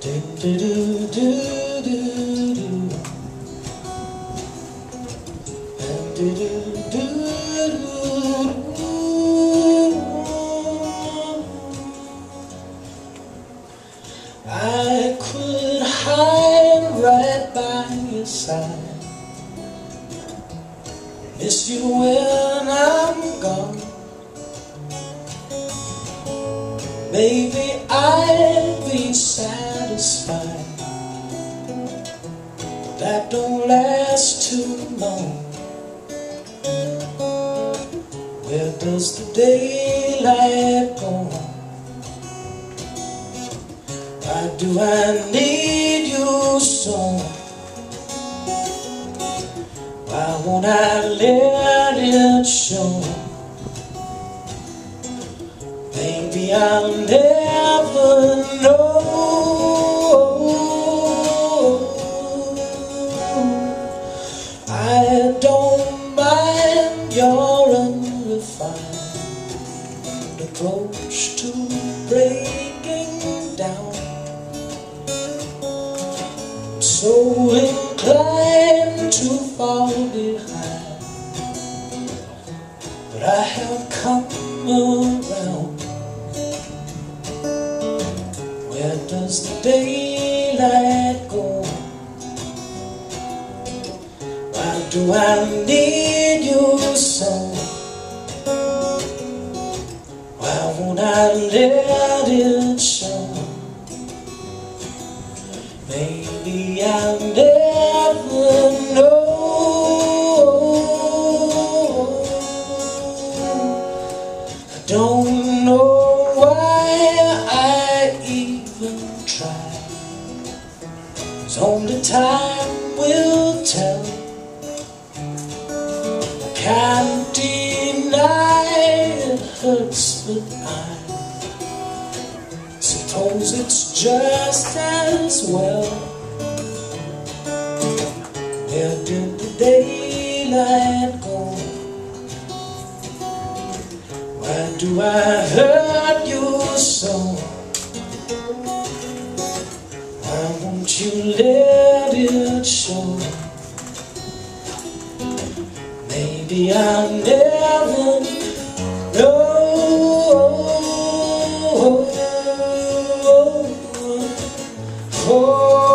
Do do do do do do. Do do do do do. I could hide right by your side. Miss you when I'm gone. Maybe I'll be But that don't last too long. Where does the daylight go? Why do I need you so? Why won't I let it show? Maybe I'll never unrefined approach to breaking down. So inclined to fall behind, but I have come around. Where does the daylight go? Why do I need you let it show? Maybe I'll never know. I don't know why I even try. Cause only time will tell. I can't deny it hurts, but I suppose it's just as well. Where did the daylight go? Why do I hurt you so? Why won't you let it show? Maybe I'll never Oh.